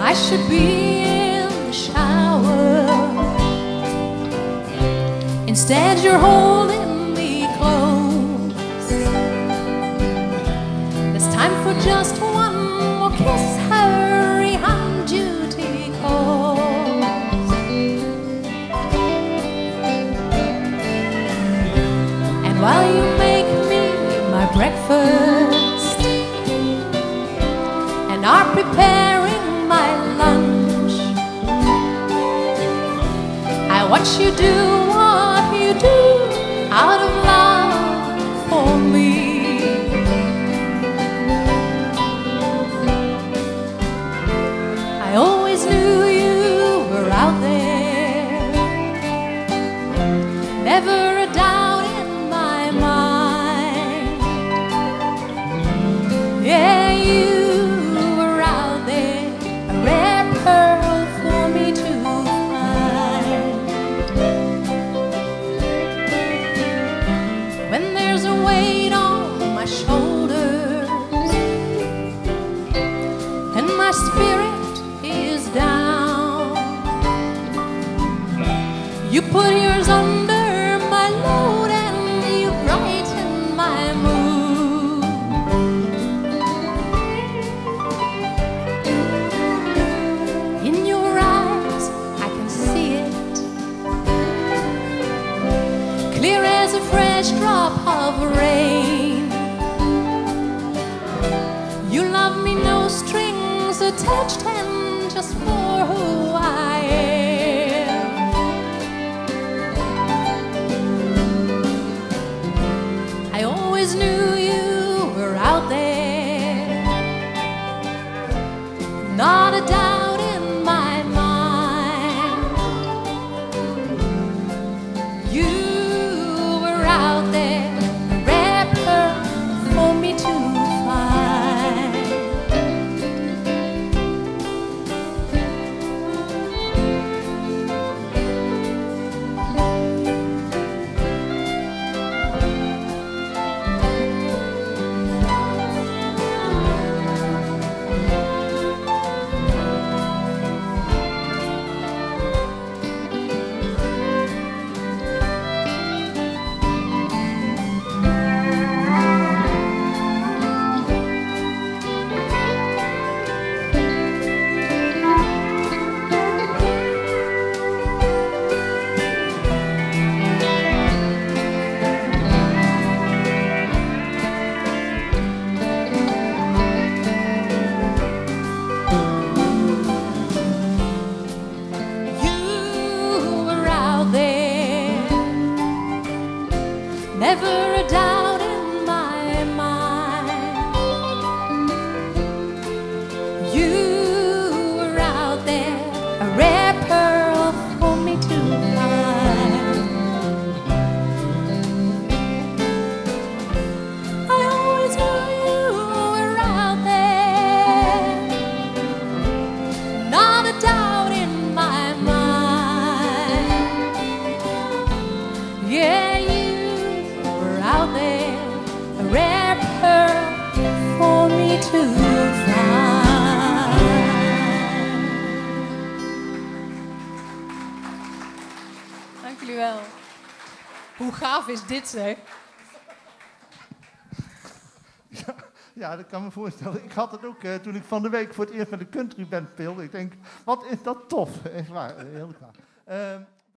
I should be in the shower. Instead, you're holding me close. There's time for just one more kiss. Hurry, duty calls. And while you make me my breakfast and are preparing my lunch. I watch you do you do out of love for me. I always knew you were out there, never you put yours under my load and you brighten my mood. In your eyes, I can see it. Clear as a fresh drop of rain. You love me, no strings attached, and just for who a jullie wel. Hoe gaaf is dit, zeg? Ja, dat kan me voorstellen. Ik had het ook eh, toen ik van de week voor het eerst met de country band speelde. Ik denk, wat is dat tof. Echt waar, heel gaaf. Ehm,